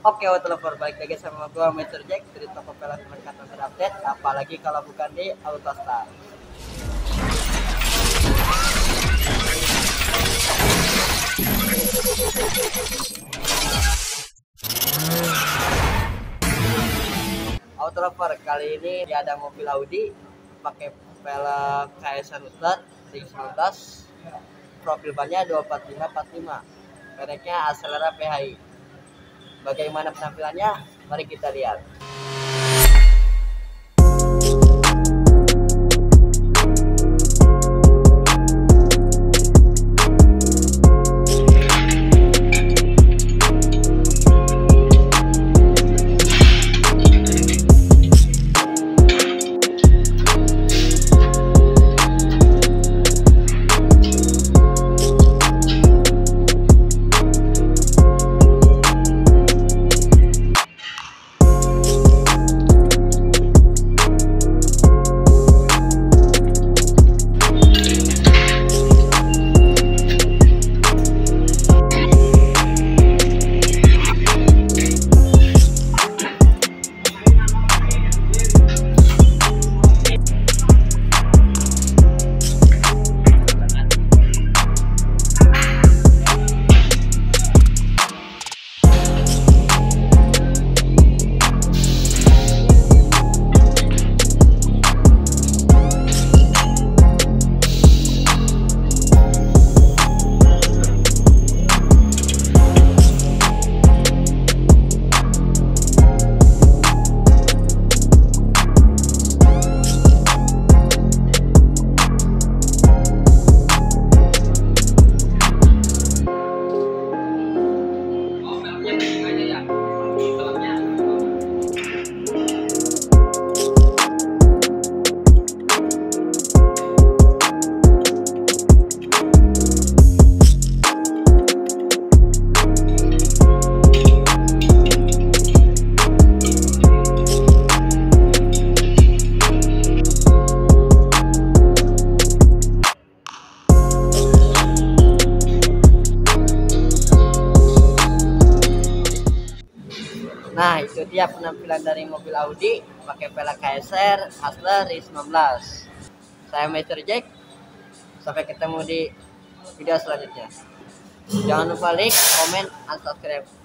Oke, waktu telepon balik lagi sama gua Mr. Jack dari toko pelak perlengkapan terupdate, apalagi kalau bukan di Autostar. Auto lover kali ini dia ada mobil Audi pakai velg KSR ring 19 profil bannya 24545 mereknya Acelera PHI bagaimana penampilannya? Mari kita lihat Nah, itu dia penampilan dari mobil Audi pakai velg KSR Hustler R19. Saya Mr. Jack. Sampai ketemu di video selanjutnya. Jangan lupa like, comment, dan subscribe.